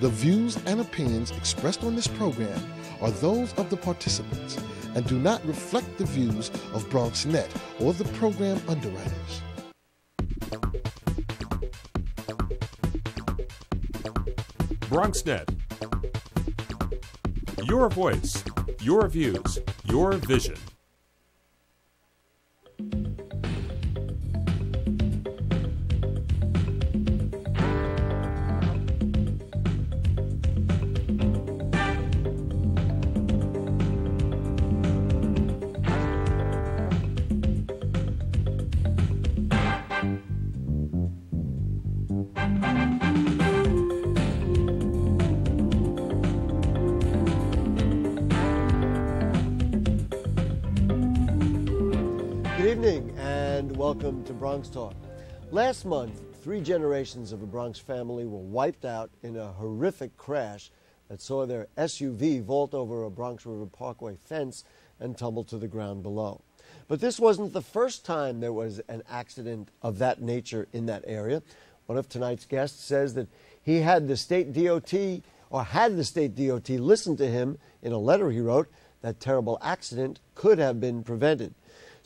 The views and opinions expressed on this program are those of the participants and do not reflect the views of BronxNet or the program underwriters. BronxNet. Your voice, your views, your vision. Good evening and welcome to Bronx Talk. Last month, three generations of a Bronx family were wiped out in a horrific crash that saw their SUV vault over a Bronx River Parkway fence and tumble to the ground below. But this wasn't the first time there was an accident of that nature in that area. One of tonight's guests says that he had the state DOT or had the state DOT listen to him in a letter he wrote that terrible accident could have been prevented.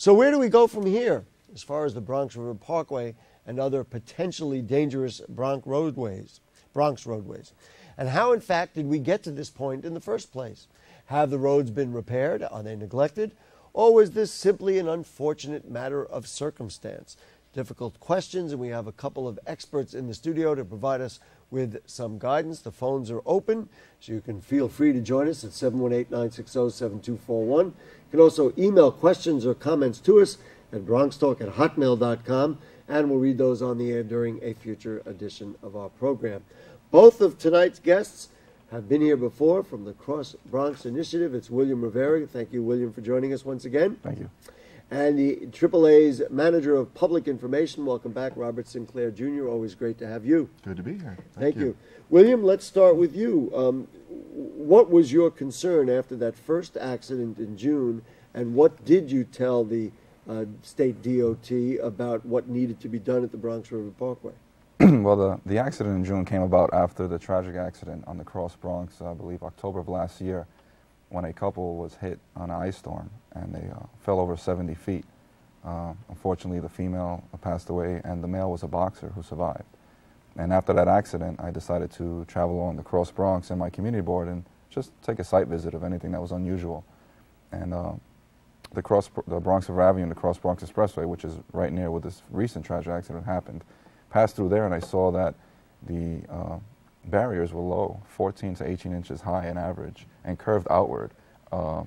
So, where do we go from here as far as the Bronx River Parkway and other potentially dangerous Bronx roadways? Bronx roadways. And how, in fact, did we get to this point in the first place? Have the roads been repaired? Are they neglected? Or was this simply an unfortunate matter of circumstance? Difficult questions, and we have a couple of experts in the studio to provide us with some guidance. The phones are open, so you can feel free to join us at 718 960 7241. You can also email questions or comments to us at bronxtalk at hotmail.com, and we'll read those on the air during a future edition of our program. Both of tonight's guests have been here before from the Cross Bronx Initiative. It's William Rivera. Thank you, William, for joining us once again. Thank you. And the AAA's Manager of Public Information. Welcome back, Robert Sinclair Jr. Always great to have you. Good to be here. Thank, you. William, let's start with you. Um, what was your concern after that first accident in June, and what did you tell the uh, state DOT about what needed to be done at the Bronx River Parkway? well, the, the accident in June came about after the tragic accident on the Cross Bronx, I believe October of last year, when a couple was hit on an ice storm and they uh, fell over 70 feet. Uh, unfortunately, the female passed away and the male was a boxer who survived. And after that accident, I decided to travel on the Cross Bronx and my community board and just take a site visit of anything that was unusual. And uh, the, cross, the Bronx River Avenue and the Cross Bronx Expressway, which is right near where this recent tragic accident happened, passed through there and I saw that the uh, barriers were low, 14 to 18 inches high on average, and curved outward. Uh,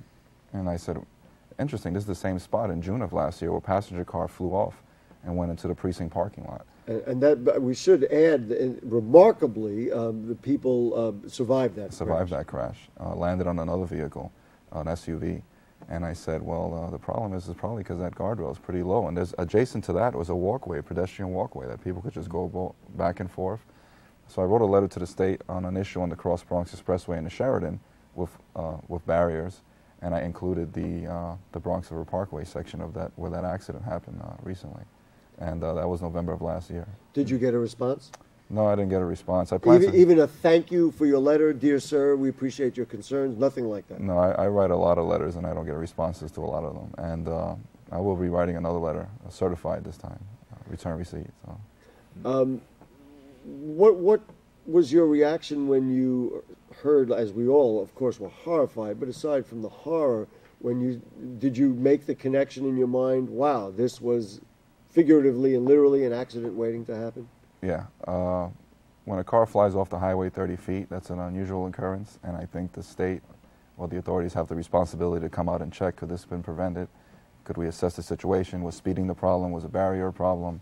and I said, interesting, this is the same spot in June of last year where a passenger car flew off and went into the precinct parking lot. And, and that we should add, remarkably, um, the people uh, survived that. Survived crash. that crash, uh, landed on another vehicle, an SUV. And I said, well, uh, the problem is, is probably because that guardrail is pretty low. And there's adjacent to that was a walkway, a pedestrian walkway that people could just go back and forth. So I wrote a letter to the state on an issue on the Cross Bronx Expressway in the Sheridan with, uh, with barriers, and I included the, uh, the Bronx River Parkway section of that where that accident happened uh, recently. And uh, that was November of last year. Did you get a response? No, I didn't get a response. I planned Even, to, even a thank you for your letter, dear sir, we appreciate your concerns, nothing like that. No, I, I write a lot of letters and I don't get responses to a lot of them. And uh, I will be writing another letter, certified this time, uh, return receipt. So. Um, what what was your reaction when you heard, as we all, of course, were horrified? But aside from the horror, when you did you make the connection in your mind? Wow, this was figuratively and literally an accident waiting to happen. Yeah. Uh, when a car flies off the highway 30 feet, that's an unusual occurrence, and I think the state or the authorities have the responsibility to come out and check could this have been prevented? Could we assess the situation? Was speeding the problem? Was a barrier a problem?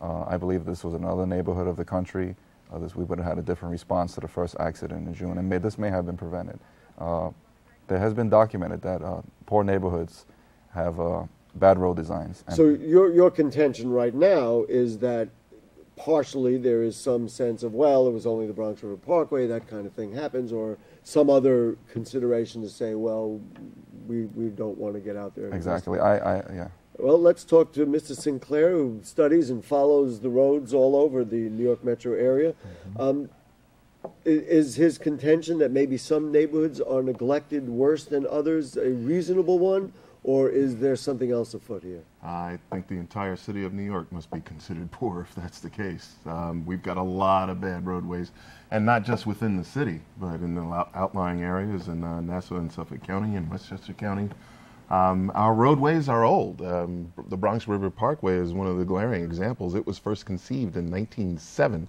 Uh, I believe this was another neighborhood of the country. Uh, this, we would have had a different response to the first accident in June, and may, this may have been prevented. Uh, there has been documented that uh, poor neighborhoods have uh, bad road designs. and- So your your contention right now is that partially there is some sense of well, it was only the Bronx River Parkway, that kind of thing happens, or some other consideration to say, well, we we don't want to get out there. exactly. I, I, yeah. Well, let's talk to Mr. Sinclair, who studies and follows the roads all over the New York metro area. Um, Is his contention that maybe some neighborhoods are neglected worse than others a reasonable one, or is there something else afoot here? I think the entire city of New York must be considered poor if that's the case. Um, we've got a lot of bad roadways, and not just within the city, but in the outlying areas in uh, Nassau and Suffolk County and Westchester County. Um, our roadways are old. Um, the Bronx River Parkway is one of the glaring examples. It was first conceived in 1907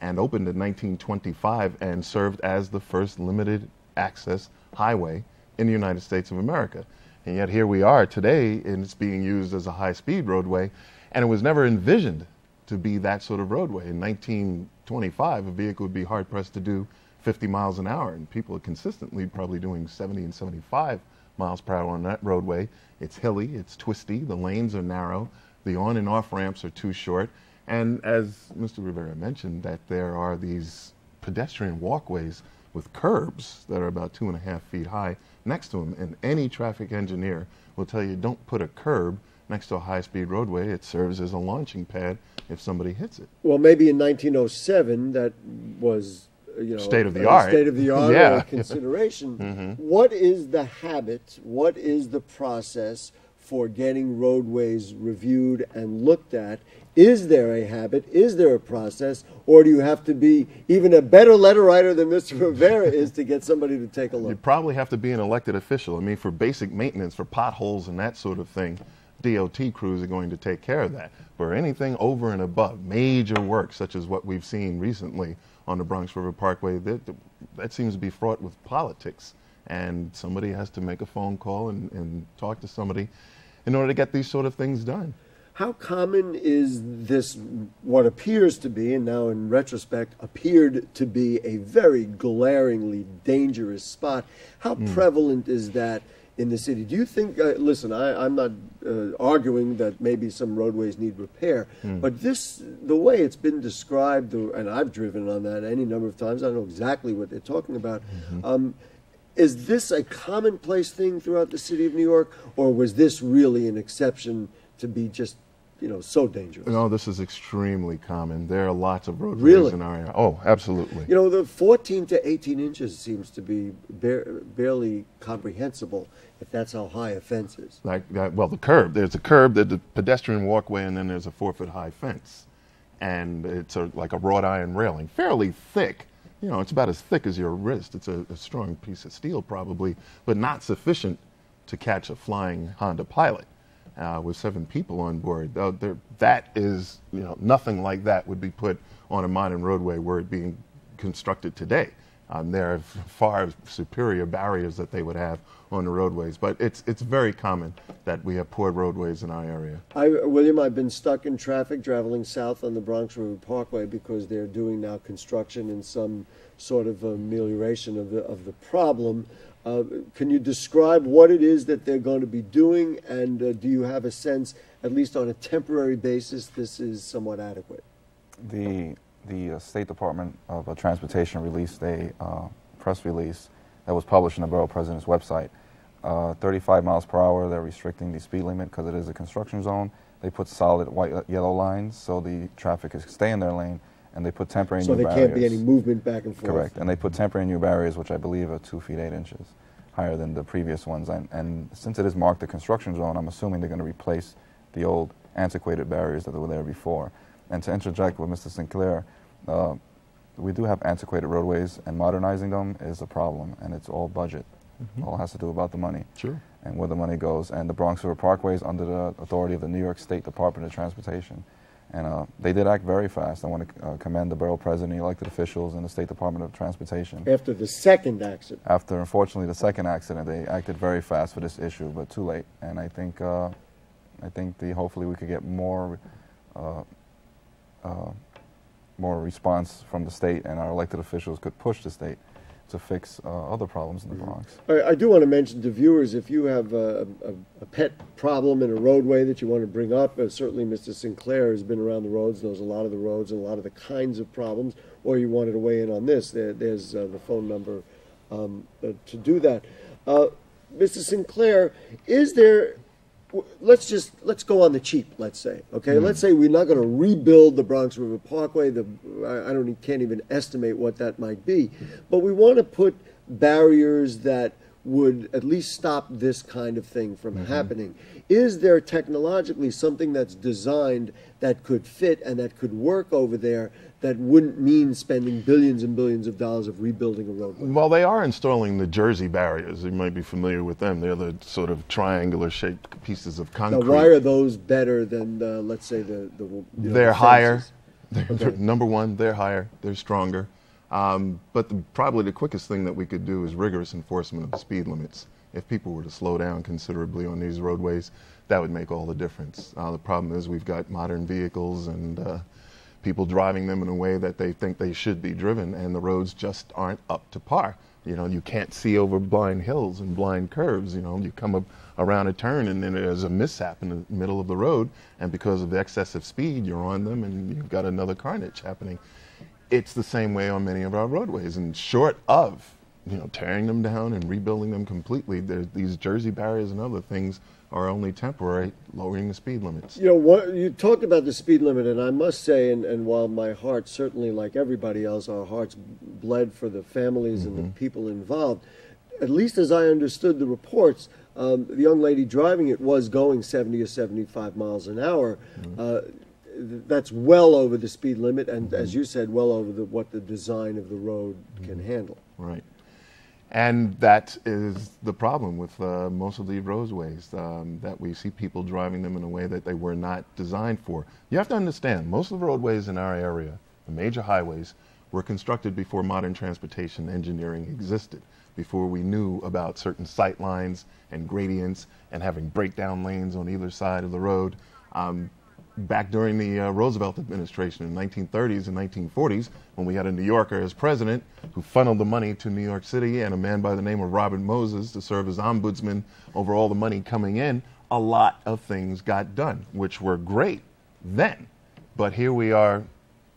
and opened in 1925 and served as the first limited access highway in the United States of America. And yet here we are today, and it's being used as a high-speed roadway, and it was never envisioned to be that sort of roadway. In 1925, a vehicle would be hard-pressed to do 50 miles an hour, and people are consistently probably doing 70 and 75 miles per hour on that roadway. It's hilly, it's twisty, the lanes are narrow, the on and off ramps are too short, and as Mr. Rivera mentioned, that there are these pedestrian walkways with curbs that are about two and a half feet high next to them. And any traffic engineer will tell you don't put a curb next to a high speed roadway. It serves as a launching pad if somebody hits it. Well, maybe in 1907 that was you know state of the art, state of the art Yeah. consideration. Mm-hmm. What is the habit? What is the process for getting roadways reviewed and looked at? Is there a habit? Is there a process? Or do you have to be even a better letter writer than Mr. Rivera is to get somebody to take a look? You probably have to be an elected official. I mean, for basic maintenance, for potholes and that sort of thing, DOT crews are going to take care of that. For anything over and above, major work such as what we've seen recently on the Bronx River Parkway, that, that seems to be fraught with politics. And somebody has to make a phone call and, and talk to somebody in order to get these sort of things done. How common is this, what appears to be, and now in retrospect, appeared to be a very glaringly dangerous spot? How hmm. prevalent is that in the city? Do you think, uh, listen, I, I'm not uh, arguing that maybe some roadways need repair, but this, the way it's been described, and I've driven on that any number of times, I know exactly what they're talking about. Um, is this a commonplace thing throughout the city of New York, or was this really an exception to be just, you know, so dangerous? No, this is extremely common. There are lots of roadways Really? in our area. Oh, absolutely. You know, the 14 to 18 inches seems to be bare, barely comprehensible if that's how high a fence is. like that, well, the curb. There's a curb, there's a pedestrian walkway, and then there's a four foot high fence. And it's a, like a wrought iron railing, fairly thick. You know, it's about as thick as your wrist. It's a, a strong piece of steel, probably, but not sufficient to catch a flying Honda Pilot uh, with seven people on board. Uh, that is, you know, nothing like that would be put on a modern roadway were it being constructed today. Um, there are far superior barriers that they would have on the roadways, but it's it's very common that we have poor roadways in our area. I, William, I've been stuck in traffic traveling south on the Bronx River Parkway because they're doing now construction and some sort of amelioration of the, of the problem. Uh, can you describe what it is that they're going to be doing, and uh, do you have a sense, at least on a temporary basis, this is somewhat adequate? The the uh, State Department of uh, Transportation released a uh, press release that was published on the borough president's website. Uh, 35 miles per hour. They're restricting the speed limit because it is a construction zone. They put solid white yellow lines so the traffic can stay in their lane, and they put temporary So new barriers. So there can't be any movement back and forth. Correct, and they put temporary new barriers, which I believe are two feet eight inches higher than the previous ones. And, and since it is marked a construction zone, I'm assuming they're going to replace the old antiquated barriers that were there before. And to interject with Mr. Sinclair, uh, we do have antiquated roadways, and modernizing them is a problem, and it's all budget. All has to do about the money Sure. and where the money goes. And the Bronx River Parkway is under the authority of the New York State Department of Transportation. And uh, they did act very fast. I want to uh, commend the borough president, the elected officials, and the State Department of Transportation. After the second accident. After, unfortunately, the second accident, they acted very fast for this issue, but too late. And I think, uh, I think the, hopefully we could get more, uh, uh, more response from the state, and our elected officials could push the state to fix uh, other problems in the Bronx. I, I do want to mention to viewers if you have a, a, a pet problem in a roadway that you want to bring up, uh, certainly Mr. Sinclair has been around the roads, knows a lot of the roads and a lot of the kinds of problems, or you wanted to weigh in on this, there, there's uh, the phone number um, uh, to do that. Uh, Mr. Sinclair, is there let's just let's go on the cheap. Let's say, okay, hmm. let's say we're not going to rebuild the Bronx River Parkway. The I don't can't even estimate what that might be, hmm. but we want to put barriers that would at least stop this kind of thing from happening. Is there technologically something that's designed that could fit and that could work over there that wouldn't mean spending billions and billions of dollars of rebuilding a roadway? Well, they are installing the Jersey barriers. You might be familiar with them. They're the sort of triangular shaped pieces of Now, concrete. why are those better than, uh, let's say, the, the you know, they're the higher. They're, they're- number one, they're higher. They're stronger. Um, but the, probably the quickest thing that we could do is rigorous enforcement of the speed limits. If people were to slow down considerably on these roadways, that would make all the difference. Uh, the problem is we've got modern vehicles and uh, people driving them in a way that they think they should be driven, and the roads just aren't up to par. You know, you can't see over blind hills and blind curves. You know, you come up around a turn and then there's a mishap in the middle of the road, and because of the excessive speed, you're on them and you've got another carnage happening. It's the same way on many of our roadways, and short of you know tearing them down and rebuilding them completely, these Jersey barriers and other things are only temporary, lowering the speed limits. You know, what, you talked about the speed limit, and I must say, and, and while my heart certainly, like everybody else, our hearts bled for the families and the people involved, at least as I understood the reports, um, the young lady driving it was going 70 or 75 miles an hour. Uh, th- that's well over the speed limit, and as you said, well over the, what the design of the road can handle. Right. And that is the problem with uh, most of the roadways, um, that we see people driving them in a way that they were not designed for. You have to understand, most of the roadways in our area, the major highways, were constructed before modern transportation engineering existed, before we knew about certain sight lines and gradients and having breakdown lanes on either side of the road. Um, back during the uh, Roosevelt administration in 1930s and 1940s, when we had a New Yorker as president who funneled the money to New York City and a man by the name of Robert Moses to serve as ombudsman over all the money coming in, a lot of things got done, which were great then. But here we are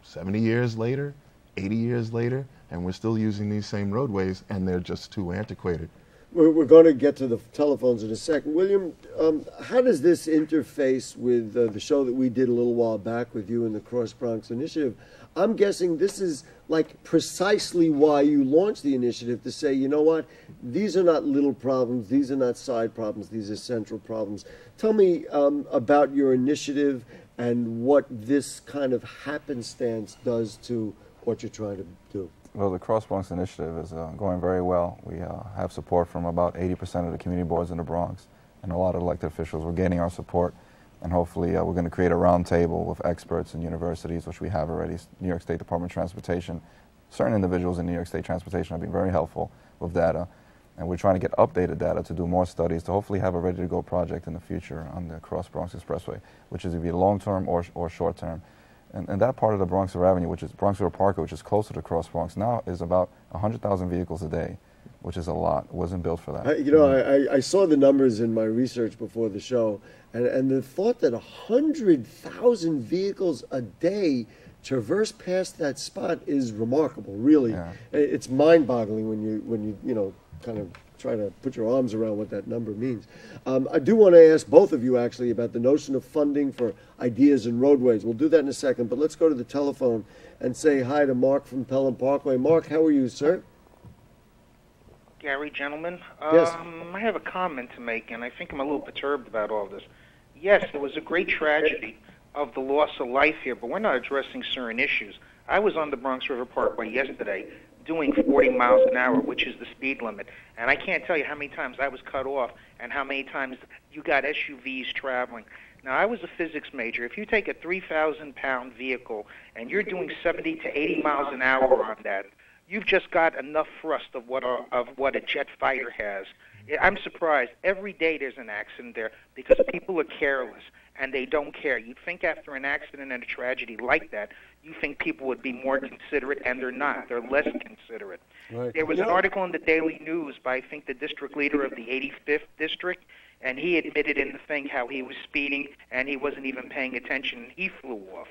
70 years later, 80 years later, and we're still using these same roadways, and they're just too antiquated. We're, we're going to get to the telephones in a second. William, um, how does this interface with uh, the show that we did a little while back with you and the Cross Bronx Initiative? I'm guessing this is like precisely why you launched the initiative to say, you know what, these are not little problems, these are not side problems, these are central problems. Tell me um, about your initiative and what this kind of happenstance does to what you're trying to do. Well, the Cross Bronx Initiative is uh, going very well. We uh, have support from about 80% of the community boards in the Bronx and a lot of elected officials. We're gaining our support, and hopefully, uh, we're going to create a roundtable with experts and universities, which we have already. New York State Department of Transportation, certain individuals in New York State Transportation have been very helpful with data, and we're trying to get updated data to do more studies to hopefully have a ready to go project in the future on the Cross Bronx Expressway, which is either long term or, or short term. And, and that part of the Bronx River Avenue, which is Bronx River Parkway, which is closer to Cross Bronx now, is about 100,000 vehicles a day, which is a lot. It wasn't built for that. I, you know, I, I- I saw the numbers in my research before the show, and, and the thought that 100,000 vehicles a day traverse past that spot is remarkable, really. Yeah. It's mind boggling when you, when you, you know, kind of try to put your arms around what that number means. Um, I do want to ask both of you actually about the notion of funding for ideas and roadways. We'll do that in a second, but let's go to the telephone and say hi to Mark from Pelham Parkway. Mark, how are you, sir? Gary, gentlemen. Yes. Um, I have a comment to make, and I think I'm a little perturbed about all this. Yes, there was a great tragedy of the loss of life here, but we're not addressing certain issues. I was on the Bronx River Parkway yesterday doing 40 miles an hour, which is the speed limit, and I can't tell you how many times I was cut off and how many times you got SUVs traveling. Now, I was a physics major. If you take a 3,000 pound vehicle and you're doing 70 to 80 miles an hour on that, you've just got enough thrust of what a, of what a jet fighter has. I'm surprised. Every day there's an accident there because people are careless and they don't care. You'd think after an accident and a tragedy like that, you think people would be more considerate, and they're not. They're less considerate. Right. There was You an article in the Daily News by I think the district leader of the 85th district, and he admitted in the thing how he was speeding and he wasn't even paying attention and he flew off.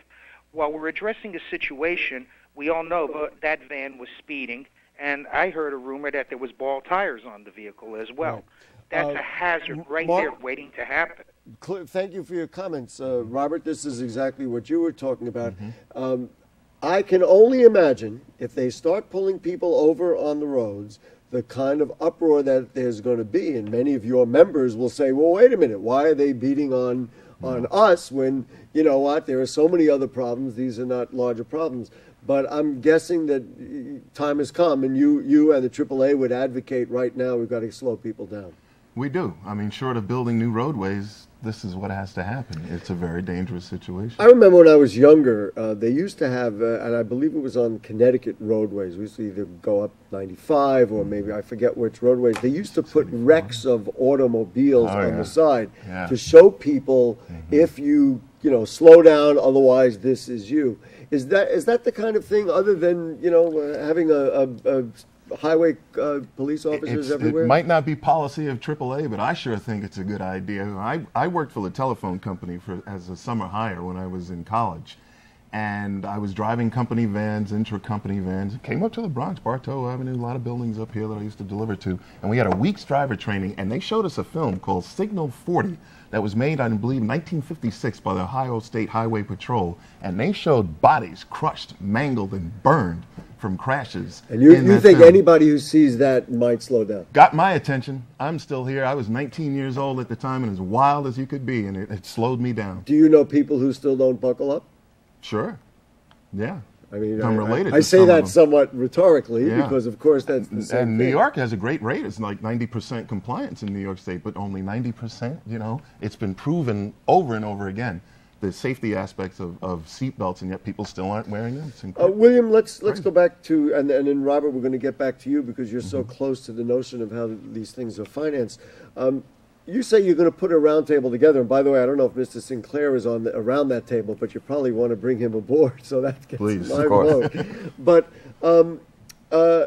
While we're addressing a situation, we all know that that van was speeding, and I heard a rumor that there was ball tires on the vehicle as well. Right. That's Uh, a hazard right Mark- there waiting to happen. Cl- thank you for your comments, uh, Robert. This is exactly what you were talking about. Um, I can only imagine if they start pulling people over on the roads, the kind of uproar that there's going to be, and many of your members will say, "Well, wait a minute, why are they beating on on us when you know what? There are so many other problems. These are not larger problems." But I'm guessing that uh, time has come, and you you and the AAA would advocate right now. We've got to slow people down. We do. I mean, short of building new roadways, this is what has to happen. It's a very dangerous situation. I remember when I was younger, uh, they used to have, uh, and I believe it was on Connecticut roadways. We used to either go up 95 or maybe I forget which roadways. They used to put wrecks of automobiles Oh, on yeah. the side Yeah. to show people if you, you know, slow down, otherwise this is you. Is that is that the kind of thing other than you know uh, having a, a, a highway uh, police officers It's- everywhere? It might not be policy of AAA, but I sure think it's a good idea. I, I worked for the telephone company for, as a summer hire when I was in college. And I was driving company vans, intra-company vans. Came up to the Bronx, Bartow Avenue, a lot of buildings up here that I used to deliver to. And we had a week's driver training, and they showed us a film called Signal 40 that was made, I believe, 1956 by the Ohio State Highway Patrol. And they showed bodies crushed, mangled, and burned from crashes. and you, you think film anybody who sees that might slow down? got my attention. I'm still here. I was 19 years old at the time and as wild as you could be, and it, it slowed me down. Do you know people who still don't buckle up? Sure. Yeah. I mean, I'm I- related I, to say some of that somewhat rhetorically Yeah. because, of course, that's the same And New thing. York has a great rate. It's like 90% compliance in New York State, but only 90%, you know, it's been proven over and over again. The safety aspects of, of seatbelts, and yet people still aren't wearing them. It's Uh. William, let's let's go back to and and then Robert, we're going to get back to you because you're Mm-hmm. so close to the notion of how these things are financed. Um, you say you're going to put a roundtable together, and by the way, I don't know if Mr. Sinclair is on the, around that table, but you probably want to bring him aboard, so that gets Please. my vote. But um, uh,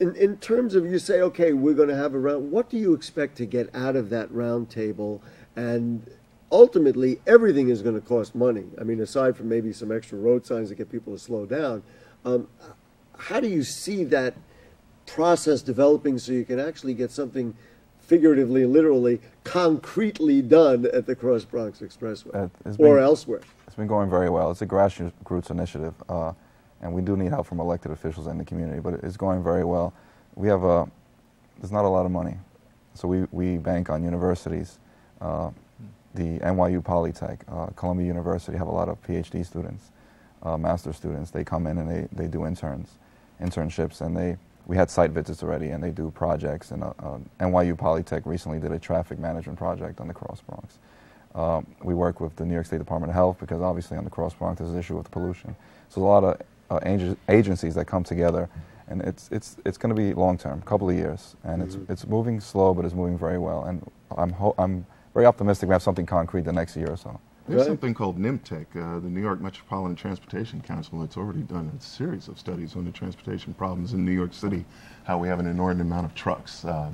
in in terms of you say, okay, we're going to have a round. What do you expect to get out of that roundtable? And ultimately, everything is going to cost money. I mean, aside from maybe some extra road signs to get people to slow down, um, how do you see that process developing so you can actually get something figuratively, literally, concretely done at the Cross Bronx Expressway Uh, it's or been- elsewhere? It's been going very well. It's a grassroots initiative, uh, and we do need help from elected officials in the community, but it's going very well. We have a, there's not a lot of money, so we, we bank on universities. Uh, the NYU Polytech, uh, Columbia University have a lot of PhD students, uh, master students. They come in and they, they do interns, internships, and they, we had site visits already, and they do projects. And uh, uh, NYU Polytech recently did a traffic management project on the Cross Bronx. Um, we work with the New York State Department of Health because obviously on the Cross Bronx there's an issue with pollution. So a lot of uh, ag- agencies that come together, and it's it's it's going to be long term, couple of years, and it's it's moving slow, but it's moving very well. And I'm ho- I'm very optimistic we have something concrete the next year or so. There's Right. something called NYMTC, uh, the New York Metropolitan Transportation Council, that's already done a series of studies on the transportation problems in New York City, how we have an inordinate amount of trucks, uh,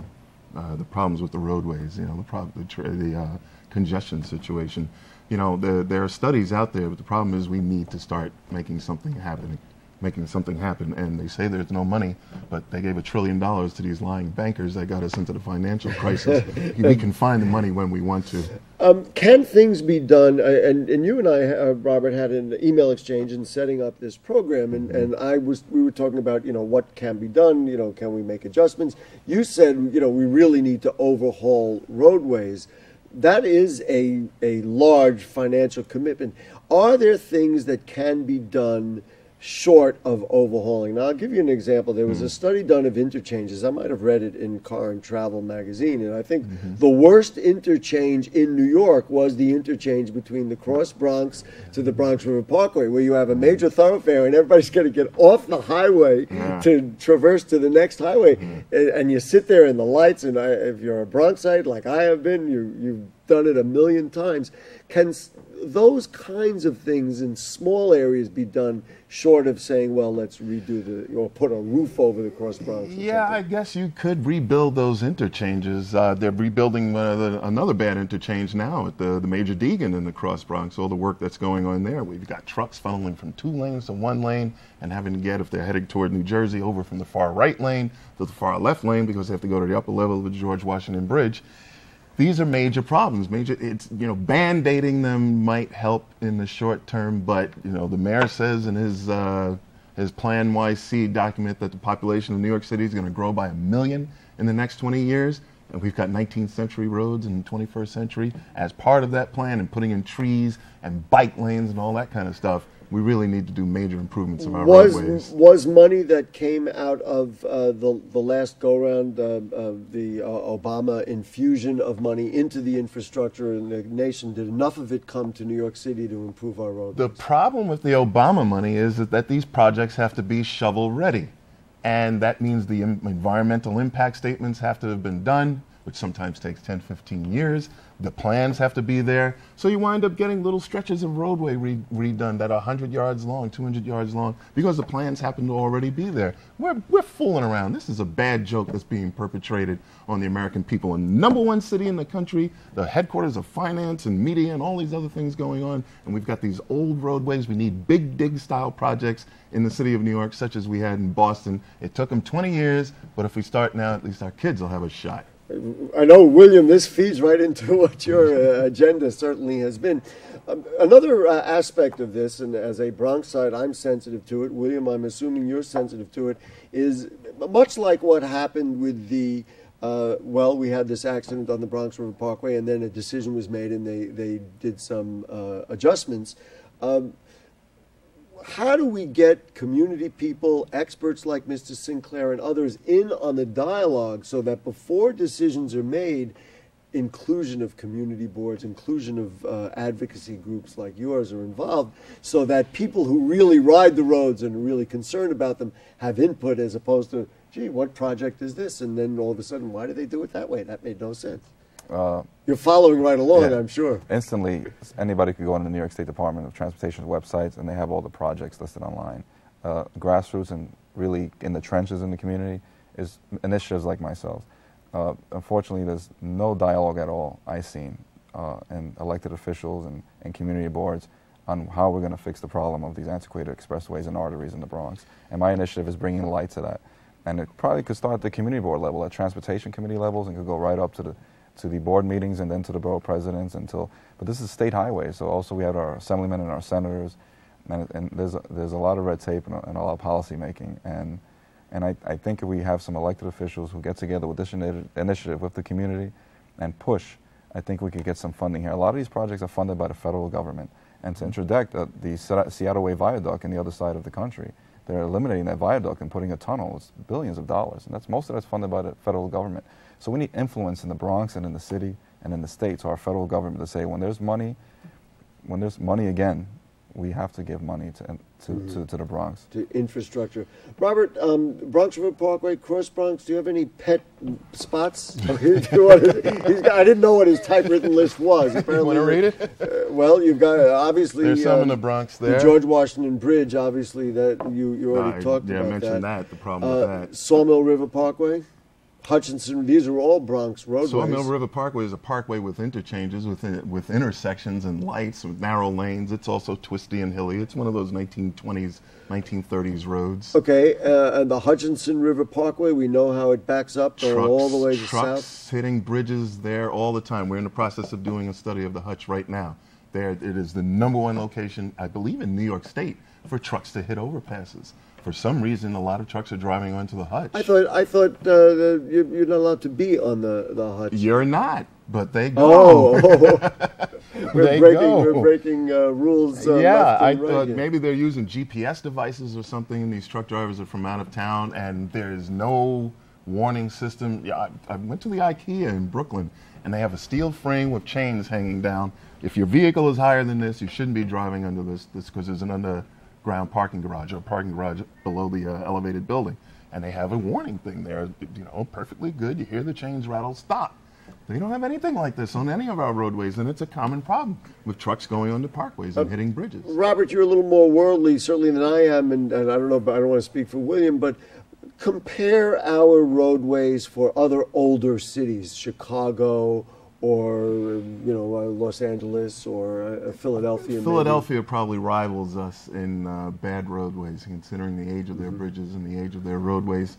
uh, the problems with the roadways, you know, the, prob- the, tr- the uh, congestion situation. You know, there, there are studies out there, but the problem is we need to start making something happen, making something happen. And they say there's no money, but they gave a trillion dollars to these lying bankers that got us into the financial crisis. we can find the money when we want to. Um, can things be done? uh, And, and you and I, uh, Robert, had an email exchange in setting up this program, and, and I was we were talking about you know what can be done. You know, can we make adjustments? You said you know we really need to overhaul roadways. That is a a large financial commitment. Are there things that can be done? Short of overhauling. Now, I'll give you an example. There was a hmm. study done of interchanges. I might have read it in Car and Travel magazine, and I think mm-hmm. the worst interchange in New York was the interchange between the Cross Bronx to the Bronx River Parkway, where you have a major mm-hmm. thoroughfare and everybody's going to get off the highway to traverse to the next highway, mm-hmm. and, and you sit there in the lights. And I, if you're a Bronxite like I have been, you you've done it a million times. Can those kinds of things in small areas be done short of saying, well, let's redo the or put a roof over the Cross Bronx? Yeah, I guess you could rebuild those interchanges. Uh, they're rebuilding uh, the, another bad interchange now at the, the Major Deegan in the Cross Bronx. All the work that's going on there. We've got trucks funneling from two lanes to one lane and having to get, if they're heading toward New Jersey, over from the far right lane to the far left lane because they have to go to the upper level of the George Washington Bridge. These are major problems. Major, it's you know, band-aiding them might help in the short term, but you know, the mayor says in his uh, his PlaNYC document that the population of New York City is going to grow by a million in the next 20 years, and we've got 19th century roads in the 21st century as part of that plan, and putting in trees and bike lanes and all that kind of stuff we really need to do major improvements of our was, roadways. Was money that came out of uh, the, the last go round, uh, uh, the Obama infusion of money into the infrastructure in the nation, did enough of it come to New York City to improve our roads? The problem with the Obama money is that, that these projects have to be shovel ready. And that means the environmental impact statements have to have been done which sometimes takes 10, 15 years. The plans have to be there. So you wind up getting little stretches of roadway re- redone that are 100 yards long, 200 yards long, because the plans happen to already be there. We're, we're fooling around. This is a bad joke that's being perpetrated on the American people. And number one city in the country, the headquarters of finance and media and all these other things going on. And we've got these old roadways. We need big dig style projects in the city of New York, such as we had in Boston. It took them 20 years, but if we start now, at least our kids will have a shot. I know, William, this feeds right into what your uh, agenda certainly has been. Um, another uh, aspect of this, and as a Bronxite, I'm sensitive to it. William, I'm assuming you're sensitive to it, is much like what happened with the. Uh, well, we had this accident on the Bronx River Parkway, and then a decision was made, and they, they did some uh, adjustments. Um, how do we get community people, experts like Mr. Sinclair and others in on the dialogue so that before decisions are made, inclusion of community boards, inclusion of uh, advocacy groups like yours are involved, so that people who really ride the roads and are really concerned about them have input as opposed to, gee, what project is this? And then all of a sudden, why do they do it that way? That made no sense. Uh, You're following right along, yeah. I'm sure. Instantly, anybody could go on the New York State Department of Transportation's websites, and they have all the projects listed online. Uh, grassroots and really in the trenches in the community is initiatives like myself. Uh, unfortunately, there's no dialogue at all I've seen uh, in elected officials and, and community boards on how we're going to fix the problem of these antiquated expressways and arteries in the Bronx. And my initiative is bringing light to that. And it probably could start at the community board level, at transportation committee levels, and could go right up to the to the board meetings and then to the borough presidents until. But this is state highway, so also we have our assemblymen and our senators, and, and there's a, there's a lot of red tape and a, lot of policy making, and and I, I think if we have some elected officials who get together with this initiative with the community and push, I think we could get some funding here. A lot of these projects are funded by the federal government, and to interdict uh, the Seattle Way Viaduct in the other side of the country, they're eliminating that viaduct and putting a tunnel. It's billions of dollars, and that's most of that's funded by the federal government. So we need influence in the Bronx and in the city and in the states, our federal government, to say when there's money, when there's money again, we have to give money to to, mm-hmm. to, to, the Bronx. To infrastructure. Robert, um, Bronx River Parkway, Cross Bronx, do you have any pet spots? I didn't know what his typewritten list was. Apparently, you want to read it? Uh, well, you've got uh, obviously. There's some um, in the Bronx there. The George Washington Bridge, obviously, that you, you already talked yeah, about. Yeah, I mentioned that. that. The problem uh, with that. Sawmill River Parkway? Hutchinson, these are all Bronx roadways. Sawmill River Parkway is a parkway with interchanges, with, with intersections and lights, with narrow lanes. It's also twisty and hilly. It's one of those 1920s, 1930s roads. Okay, uh, and the Hutchinson River Parkway, we know how it backs up trucks, all the way to trucks south. hitting bridges there all the time. We're in the process of doing a study of the Hutch right now. There, it is the number one location, I believe, in New York State for trucks to hit overpasses for some reason, a lot of trucks are driving onto the Hutch. I thought I thought uh, you're not allowed to be on the the Hutch. You're not, but they go. Oh, we're, they breaking, go. we're breaking uh, rules. Uh, yeah, I right thought here. maybe they're using GPS devices or something. And these truck drivers are from out of town, and there's no warning system. Yeah, I, I went to the IKEA in Brooklyn, and they have a steel frame with chains hanging down. If your vehicle is higher than this, you shouldn't be driving under this. This because there's an under ground parking garage or parking garage below the uh, elevated building. And they have a warning thing there, you know, perfectly good. You hear the chains rattle, stop. They don't have anything like this on any of our roadways, and it's a common problem with trucks going onto parkways and uh, hitting bridges. Robert, you're a little more worldly, certainly, than I am, and, and I don't know, I don't want to speak for William, but compare our roadways for other older cities, Chicago or you know uh, Los Angeles or uh, Philadelphia. Philadelphia maybe. probably rivals us in uh, bad roadways, considering the age of their mm-hmm. bridges and the age of their roadways.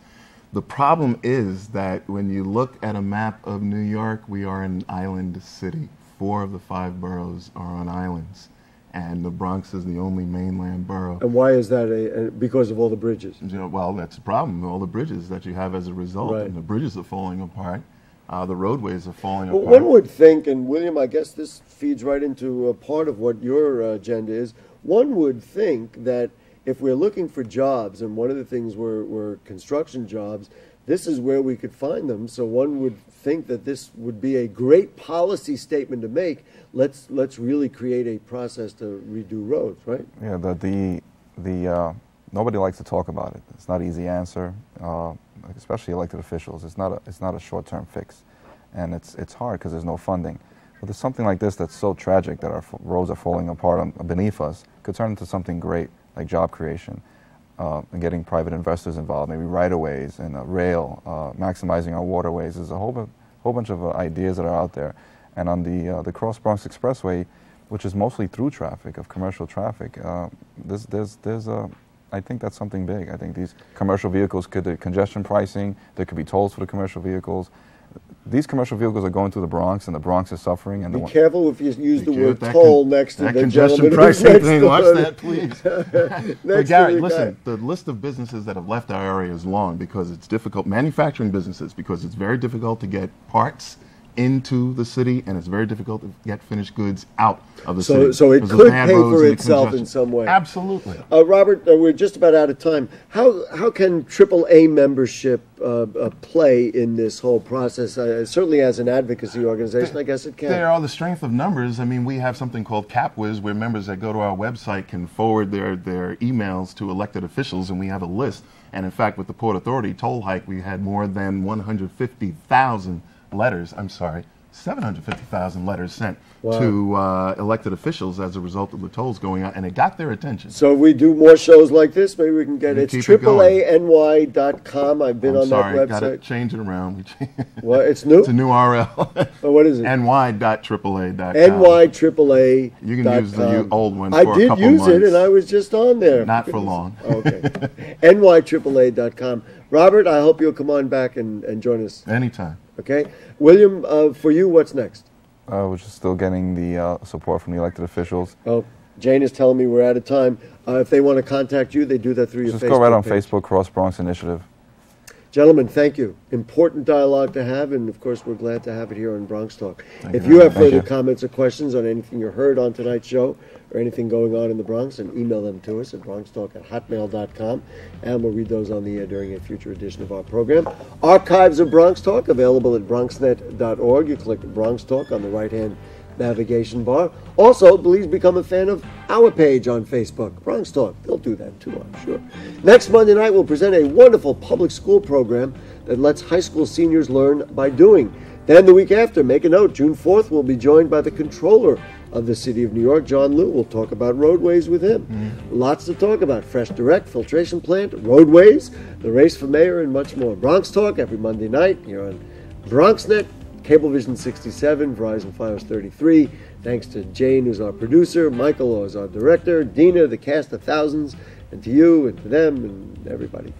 The problem is that when you look at a map of New York, we are an island city. Four of the five boroughs are on islands, and the Bronx is the only mainland borough. And why is that? A, a, because of all the bridges. You know, well, that's the problem. All the bridges that you have as a result, Right. and the bridges are falling apart. Uh, the roadways are falling Well, apart. one would think, and William, I guess this feeds right into a part of what your uh, agenda is. One would think that if we're looking for jobs, and one of the things were, were construction jobs, this is where we could find them. So one would think that this would be a great policy statement to make. Let's let's really create a process to redo roads, right? Yeah, the the, the uh, nobody likes to talk about it. It's not an easy answer, uh, especially elected officials. It's not a it's not a short-term fix, and it's it's hard because there's no funding. But there's something like this that's so tragic that our roads are falling apart on, beneath us could turn into something great like job creation. Uh, and getting private investors involved, maybe right-of-ways and rail, uh, maximizing our waterways. There's a whole, bu- whole bunch of uh, ideas that are out there. And on the, uh, the Cross Bronx Expressway, which is mostly through traffic, of commercial traffic, there's, there's, there's a, I think that's something big. I think these commercial vehicles could, the congestion pricing, there could be tolls for the commercial vehicles. These commercial vehicles are going through the Bronx, and the Bronx is suffering. And Be the one- careful if you use the word toll con- next to that the congestion pricing thing. Watch that, please. But Gary, the listen, guy. the list of businesses that have left our area is long because it's difficult. Manufacturing businesses, because it's very difficult to get parts into the city and it's very difficult to get finished goods out of the So- city. so it could pay for itself in some way. Absolutely. Uh, Robert, uh, we're just about out of time. How how can AAA membership uh, uh, play in this whole process? Uh, certainly, as an advocacy organization, I guess it can. There are the strength of numbers. I mean, we have something called CapWiz, where members that go to our website can forward their, their emails to elected officials, and we have a list. And in fact, with the Port Authority toll hike, we had more than 150,000 letters. I'm sorry, 750,000 letters sent Wow. to uh, elected officials as a result of the tolls going out, and it got their attention. So if we do more shows like this, maybe we can get You it's it. AAANY.com. I've been I'm on sorry, that got to change it around. What? It's new. it's a new RL. Oh, what is it? ny.aaa.com. NYAAA. You can use the old one I for a did use it, and I was just on there. Not for long. Okay. NYAAA.com. Robert, I hope you'll come on back and, and join us. Anytime. Okay. William, uh, for you, what's next? uh, we're just still getting the uh, support from the elected officials. Oh, Jane is telling me we're out of time. Uh, if they want to contact you, they do that through your Just Facebook go right on page. Facebook, Cross Bronx Initiative. Gentlemen, thank you. Important dialogue to have, and of course, we're glad to have it here on Bronx Talk. Thank if you you have further you. comments or questions on anything you heard on tonight's show or anything going on in the Bronx, and email them to us at bronxtalk at hotmail.com, and we'll read those on the air during a future edition of our program. Archives of Bronx Talk available at bronxnet.org. You click Bronx Talk on the right hand navigation bar. Also, please become a fan of our page on Facebook, Bronx Talk. They'll do that too, I'm sure. Next Monday night, we'll present a wonderful public school program that lets high school seniors learn by doing. Then the week after, make a note, June 4th, we'll be joined by the controller of the city of New York, John Liu. We'll talk about roadways with him. Mm-hmm. Lots to talk about Fresh Direct, filtration plant, roadways, the race for mayor, and much more. Bronx Talk every Monday night here on BronxNet, Cablevision 67, Verizon Fios 33. Thanks to Jane, who's our producer, Michael, who's our director, Dina, the cast of thousands, and to you, and to them, and everybody.